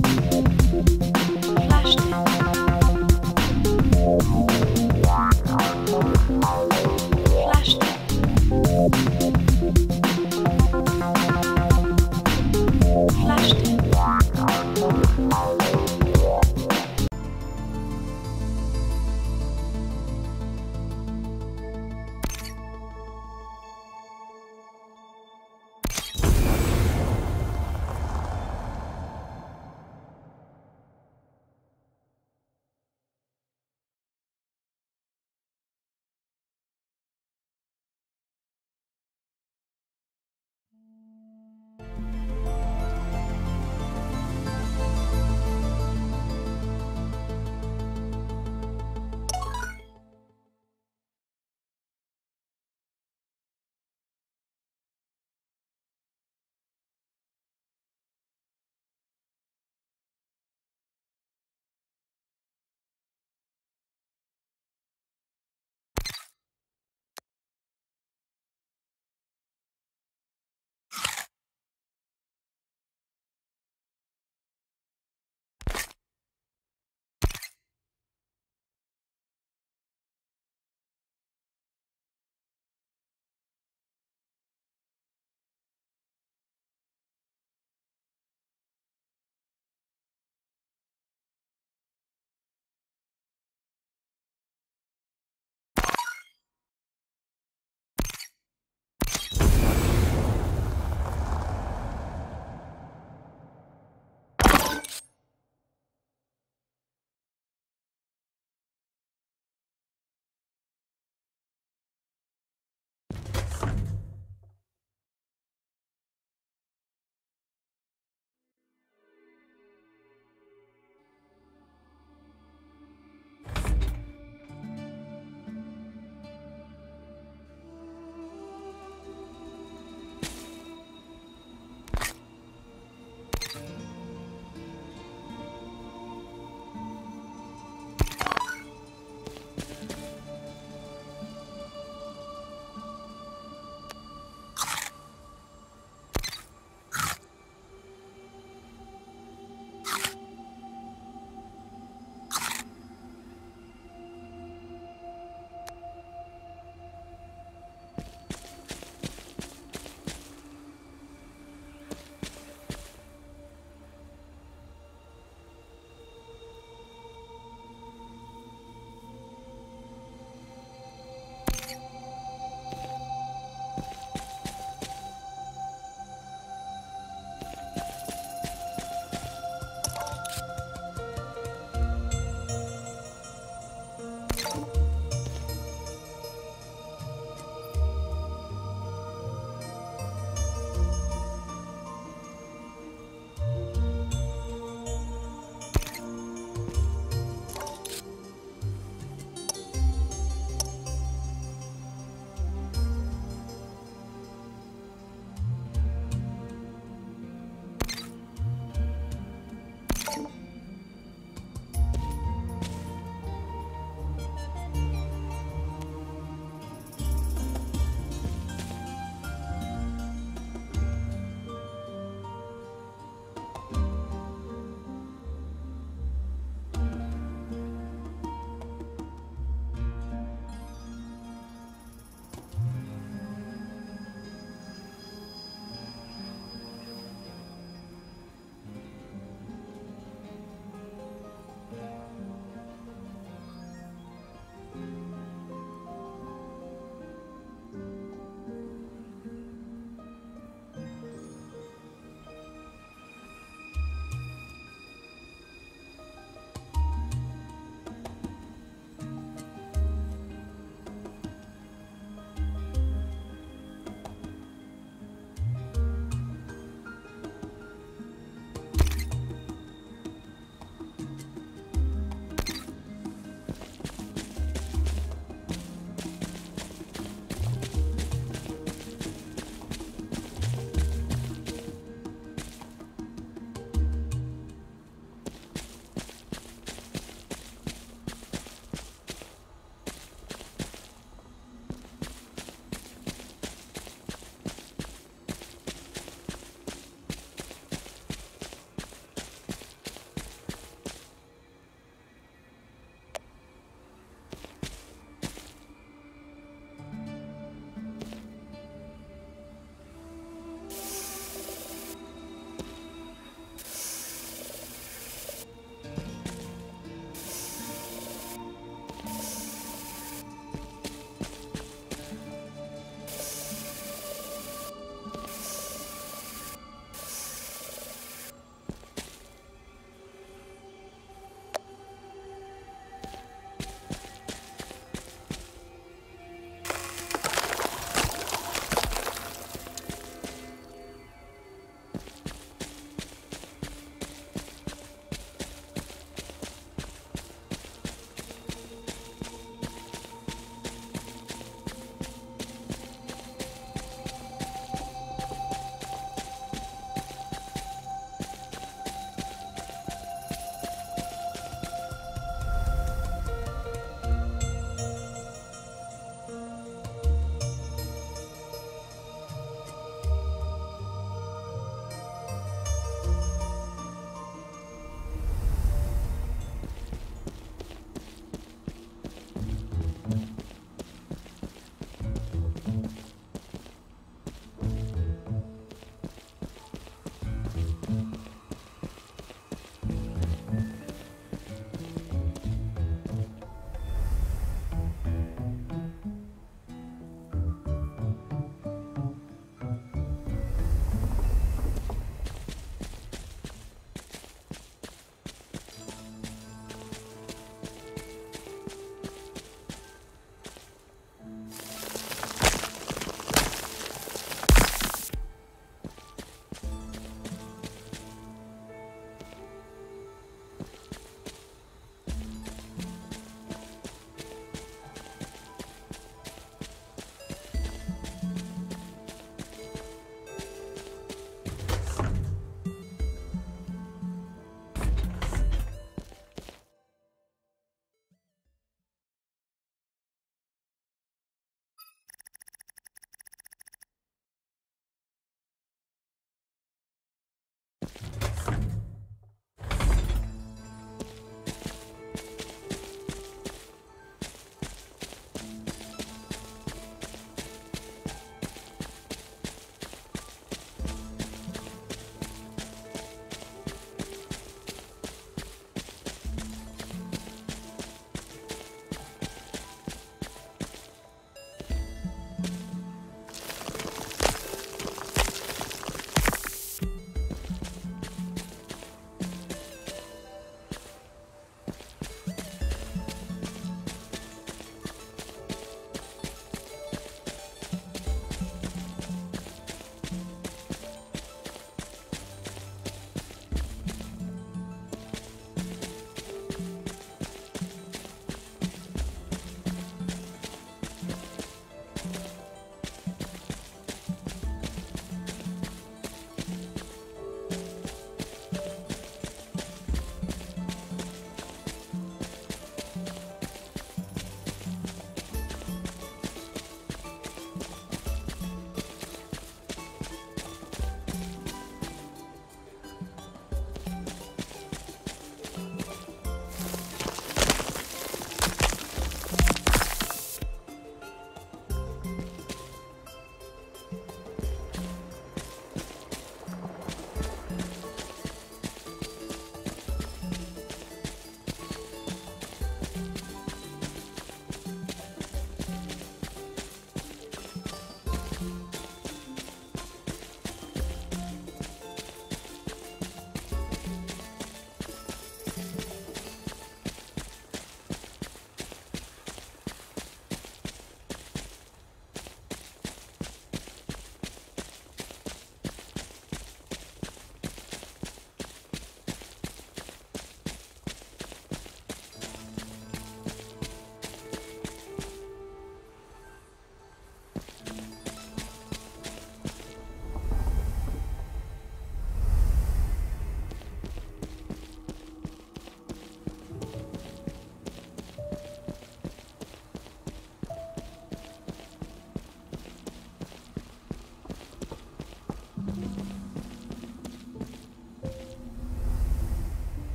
Bye.